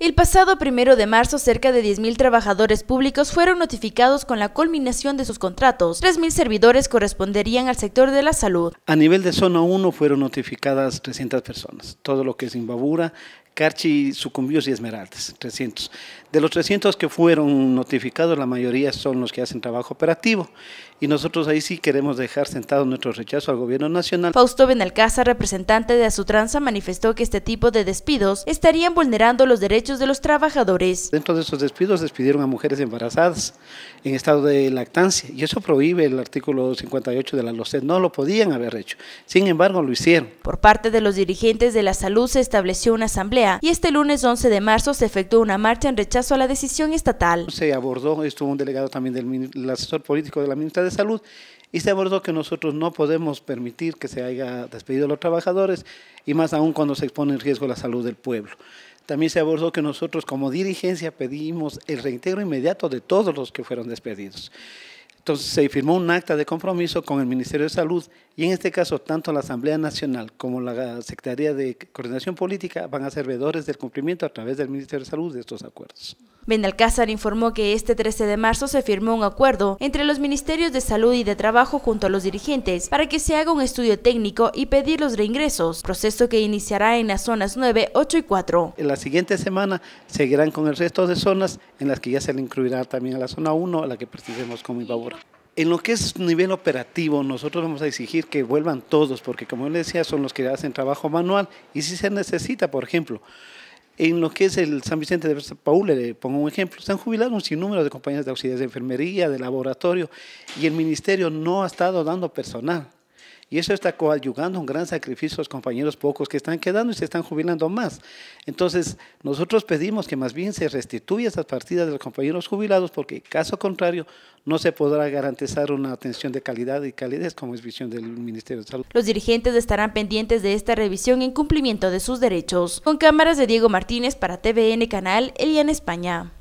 El pasado primero de marzo, cerca de 10.000 trabajadores públicos fueron notificados con la culminación de sus contratos. 3.000 servidores corresponderían al sector de la salud. A nivel de zona 1 fueron notificadas 300 personas. Todo lo que es Imbabura, Carchi, Sucumbios y Esmeraldas, 300. De los 300 que fueron notificados, la mayoría son los que hacen trabajo operativo. Y nosotros ahí sí queremos dejar sentado nuestro rechazo al gobierno nacional. Fausto Benalcázar, representante de Asutranza, manifestó que este tipo de despidos estarían vulnerando los derechos de los trabajadores. Dentro de esos despidos despidieron a mujeres embarazadas en estado de lactancia y eso prohíbe el artículo 58 de la LOCED. No lo podían haber hecho. Sin embargo, lo hicieron. Por parte de los dirigentes de la salud se estableció una asamblea y este lunes 11 de marzo se efectuó una marcha en rechazo a la decisión estatal. Se abordó, estuvo un delegado también del asesor político de la ministra de Salud y se abordó que nosotros no podemos permitir que se haya despedido a los trabajadores y más aún cuando se expone en riesgo la salud del pueblo. También se abordó que nosotros como dirigencia pedimos el reintegro inmediato de todos los que fueron despedidos. Entonces se firmó un acta de compromiso con el Ministerio de Salud y en este caso tanto la Asamblea Nacional como la Secretaría de Coordinación Política van a ser veedores del cumplimiento a través del Ministerio de Salud de estos acuerdos. Benalcázar informó que este 13 de marzo se firmó un acuerdo entre los Ministerios de Salud y de Trabajo junto a los dirigentes para que se haga un estudio técnico y pedir los reingresos, proceso que iniciará en las zonas 9, 8 y 4. En la siguiente semana seguirán con el resto de zonas en las que ya se le incluirá también a la zona 1, a la que pertenecemos como Ibabura. En lo que es nivel operativo, nosotros vamos a exigir que vuelvan todos, porque como les decía, son los que hacen trabajo manual y si se necesita, por ejemplo, en lo que es el San Vicente de Paul, le pongo un ejemplo, se han jubilado un sinnúmero de compañías de auxiliares de enfermería, de laboratorio, y el ministerio no ha estado dando personal. Y eso está coadyugando un gran sacrificio a los compañeros pocos que están quedando y se están jubilando más. Entonces, nosotros pedimos que más bien se restituya esas partidas de los compañeros jubilados, porque caso contrario, no se podrá garantizar una atención de calidad y calidez como es visión del Ministerio de Salud. Los dirigentes estarán pendientes de esta revisión en cumplimiento de sus derechos. Con cámaras de Diego Martínez para TVN Canal, Eliana España.